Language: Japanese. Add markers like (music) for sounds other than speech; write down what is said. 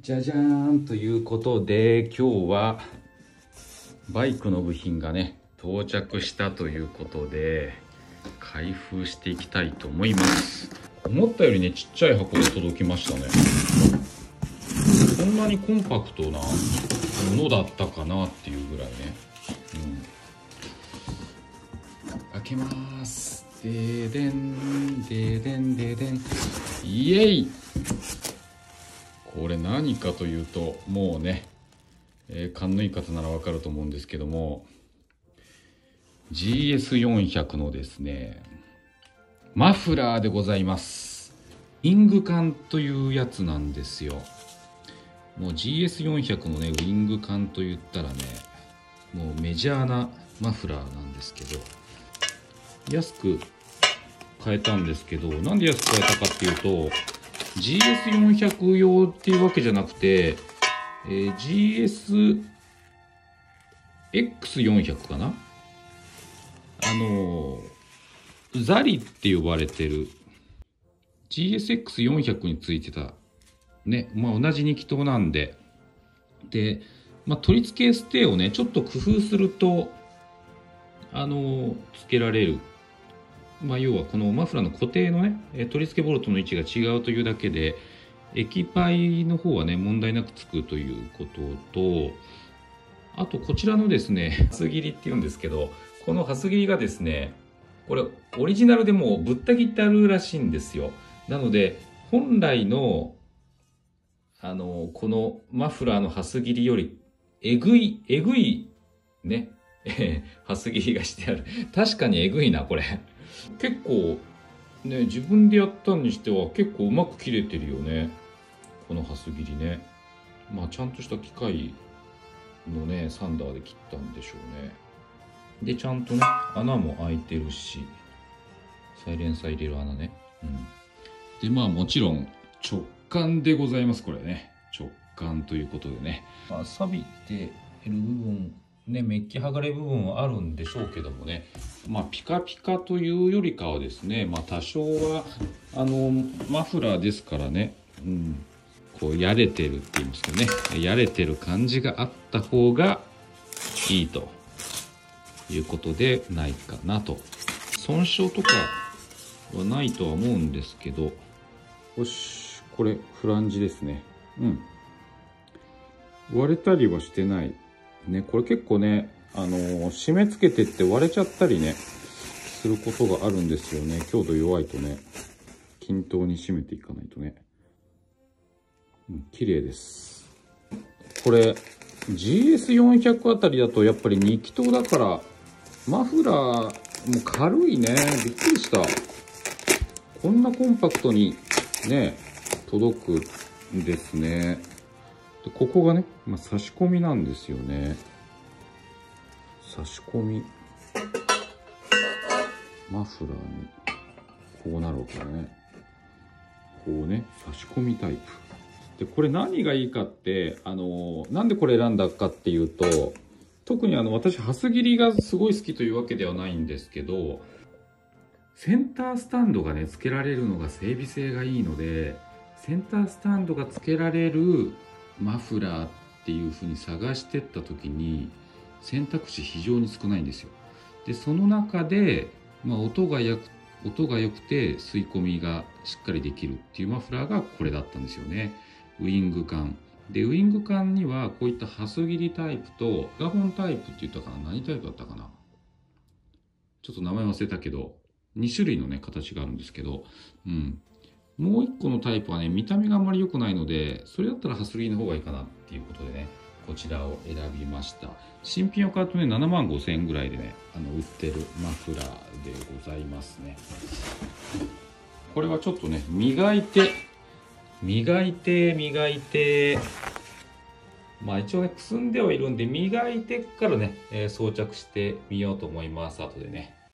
じゃじゃーんということで今日はバイクの部品がね到着したということで開封していきたいと思います。思ったよりねちっちゃい箱で届きましたね。こんなにコンパクトなものだったかなっていうぐらいね、うん、開けます。ででん。ででん。ででん。イエイ。これ何かというともうね、えー、勘のいい方ならわかると思うんですけども GS400 のですねマフラーでございます。イング缶というやつなんですよ。もう GS400 のねウィング缶と言ったらねもうメジャーなマフラーなんですけど安く買えたんですけどなんで安く買えたかっていうと GS400 用っていうわけじゃなくて、えー、GSX400 かな？あのー、ザリって呼ばれてる。GSX400 についてた、ね、まあ同じ2気筒なんで、で、まあ取り付けステをね、ちょっと工夫すると、あのー、つけられる。まあ、要はこのマフラーの固定のね取り付けボルトの位置が違うというだけで液パイの方はね問題なくつくということとあとこちらのですね (laughs) ハス切りっていうんですけどこのハス切りがですねこれオリジナルでもぶった切ってあるらしいんですよ。なので本来のあのこのマフラーのハス切りよりえぐいえぐいね (laughs) ハス切りがしてある。確かにえぐいなこれ。結構ね自分でやったにしては結構うまく切れてるよね。このハス切りね。まあちゃんとした機械のねサンダーで切ったんでしょうね。でちゃんとね穴も開いてるしサイレンサー入れる穴ね。うん。でまあもちろん直感でございますこれね。直感ということでね、まあ、錆びてる部分ね、メッキ剥がれ部分はあるんでしょうけどもね、まあ、ピカピカというよりかはですね、まあ、多少は、あの、マフラーですからね、うん、こう、やれてるって言いますけどね、やれてる感じがあった方がいいということでないかなと。損傷とかはないとは思うんですけど、よし、これ、フランジですね。うん。割れたりはしてない。ね、これ結構ね、あのー、締め付けてって割れちゃったりね、することがあるんですよね。強度弱いとね、均等に締めていかないとね。うん、綺麗です。これ、GS400 あたりだとやっぱり2気筒だから、マフラーも軽いね。びっくりした。こんなコンパクトにね、届くんですね。でここがね、まあ、差し込みなんですよね。差し込み。マフラーに。こうなるわけだね。こうね差し込みタイプ。でこれ何がいいかってあのなんでこれ選んだかっていうと特にあの私ハス切りがすごい好きというわけではないんですけどセンタースタンドがね付けられるのが整備性がいいのでセンタースタンドが付けられるマフラーっていうふうに探してった時に選択肢非常に少ないんですよ。でその中で、まあ、音がやく音が良くて吸い込みがしっかりできるっていうマフラーがこれだったんですよね。ウィング管。で、ウィング管にはこういったハス切りタイプとガホンタイプって言ったかな？何タイプだったかな？ちょっと名前忘れたけど、2種類のね、形があるんですけど、うん。もう一個のタイプはね、見た目があんまり良くないので、それだったらハスリーの方がいいかなっていうことでね、こちらを選びました。新品を買うとね、7万5千円ぐらいでね、あの売ってるマフラーでございますね。これはちょっとね、磨いて、磨いて、磨いて、まあ一応ね、くすんではいるんで、磨いてからね、えー、装着してみようと思います。後でね。